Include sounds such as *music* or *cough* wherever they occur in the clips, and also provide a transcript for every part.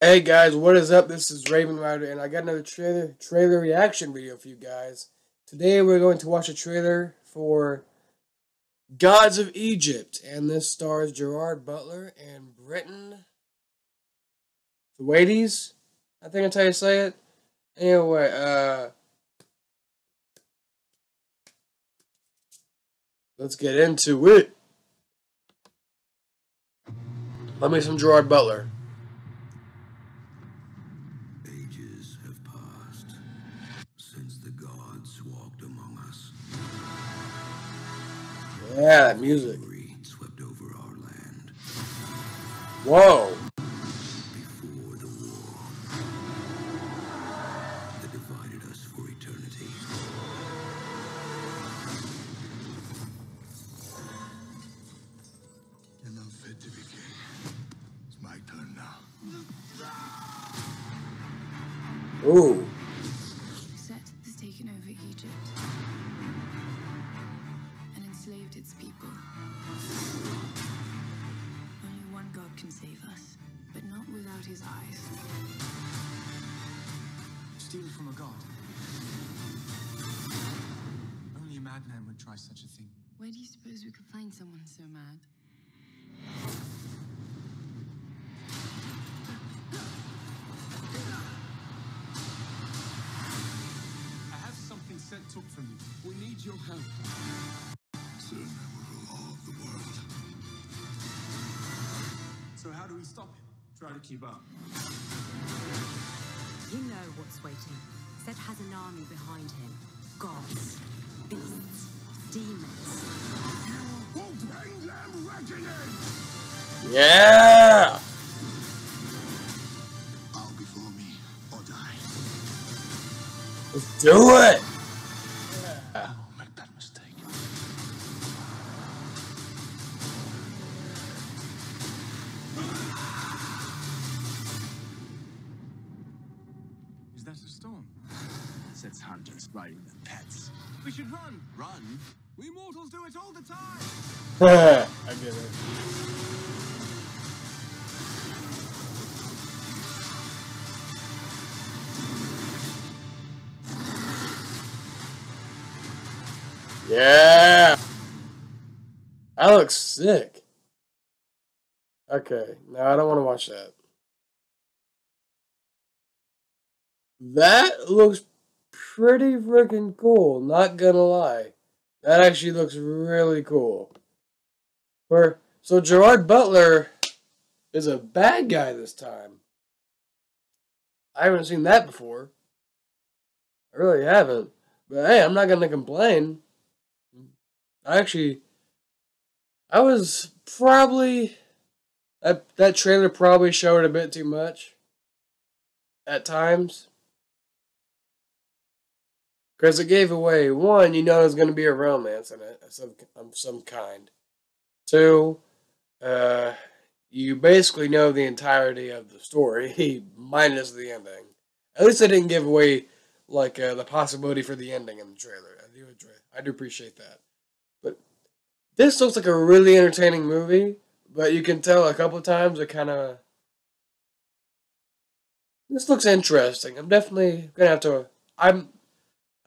Hey guys, what is up? This is Raven Rider, and I got another trailer trailer reaction video for you guys. Today we're going to watch a trailer for Gods of Egypt, and this stars Gerard Butler and Brenton Thwaites. I think that's how you say it. Anyway, uh, let's get into it. Let me some Gerard Butler. Ages have passed since the gods walked among us. Yeah, that music. Swept over our land Whoa. Ooh. Set has taken over Egypt and enslaved its people. Only one God can save us, but not without his eyes. Steal from a god. Only a madman would try such a thing. Where do you suppose we could find someone so mad? Something took from you. We need your help. Soon I will rule all of the world. So how do we stop him? Try to keep up. You know what's waiting. Set has an army behind him. Gods, beasts, demons. Who bring them reckoning? Yeah. Bow before me or die. Let's do it. Is that a storm? Sets hunters riding their pets. We should run. Run? We mortals do it all the time. *laughs* I get it. Yeah. That looks sick. Okay, no, I don't want to watch that. That looks pretty freaking cool, not gonna lie. That actually looks really cool. Where so Gerard Butler is a bad guy this time. I haven't seen that before. I really haven't. But hey, I'm not gonna complain. I actually I was probably that that trailer probably showed a bit too much at times. Because it gave away one, you know, there's going to be a romance in it of some, of some kind. Two, uh, you basically know the entirety of the story, *laughs* minus the ending. At least they didn't give away like uh, the possibility for the ending in the trailer. I do, I do appreciate that. But this looks like a really entertaining movie, but you can tell a couple times it kind of. This looks interesting. I'm definitely gonna have to. I'm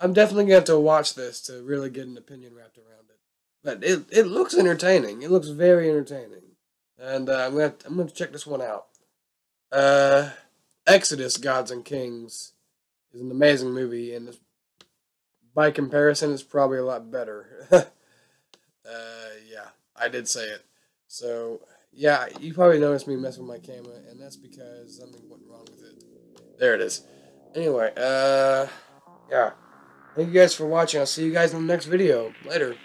I'm definitely gonna have to watch this to really get an opinion wrapped around it. But it it looks entertaining. It looks very entertaining, and uh, I'm gonna I'm gonna check this one out. Uh, Exodus: Gods and Kings is an amazing movie, and by comparison, it's probably a lot better. *laughs* uh, yeah, I did say it. So yeah, you probably noticed me messing with my camera, and that's because something went wrong with it. There it is. Anyway, uh, yeah. Thank you guys for watching. I'll see you guys in the next video. Later.